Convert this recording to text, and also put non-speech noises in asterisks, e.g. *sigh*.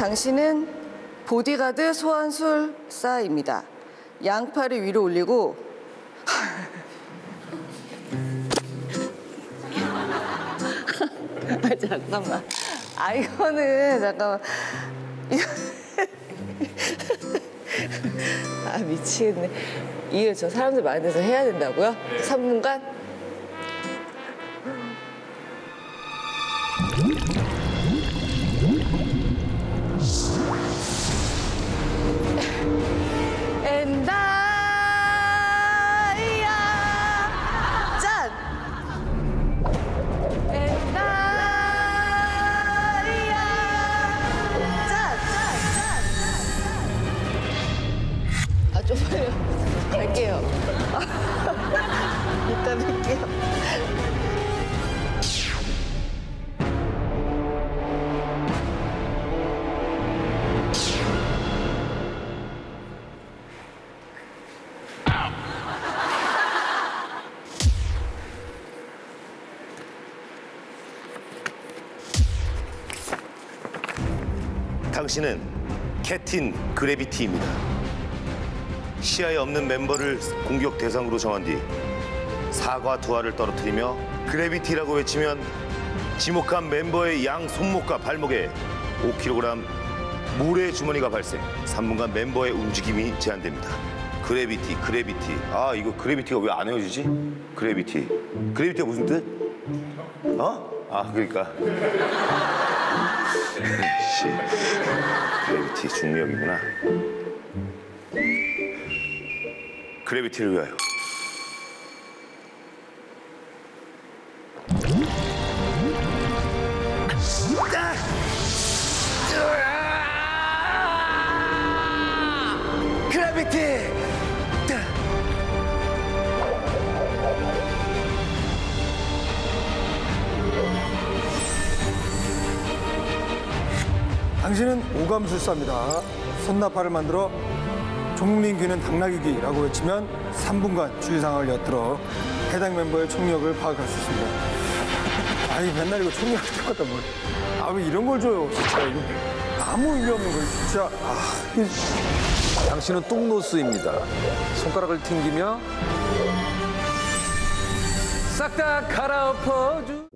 당신은 보디가드 소환술사입니다. 양팔을 위로 올리고 *laughs* 아 잠깐만. 아 이거는 잠깐만. 아 미치겠네. 이거 저 사람들 많은 데서 해야 된다고요? 3분간? 좀 빨리 *laughs* 갈게요. *laughs* 이따 뵐게요. 당신은 캐틴 그래비티입니다. 시야에 없는 member를 공격 대상으로 정한 뒤 사과 두 알을 떨어뜨리며 그래비티라고 외치면 지목한 멤버의 양 손목과 발목에 5kg 물의 주머니가 발생. 3분간 멤버의 움직임이 제한됩니다. 그래비티, 그래비티. 아 이거 그래비티가 왜 안 헤어지지? 그래비티. 그래비티가 무슨 뜻? 어? 아 그러니까. *laughs* 씨. 그래비티 중력이구나. 그래비티를 위하여. 당신은 오감술사입니다. 손나팔을 만들어 종민 귀는 당나귀기라고 외치면 3분간 주의 상황을 엿들어 해당 멤버의 총력을 파악할 수 있습니다. 아니 맨날 이거 총력 때마다 뭘. 아왜 이런 걸 줘요 진짜 이거 아무 의미 없는 걸 진짜 아 이게 당신은 똥노스입니다. 손가락을 튕기며 싹 다 갈아엎어주.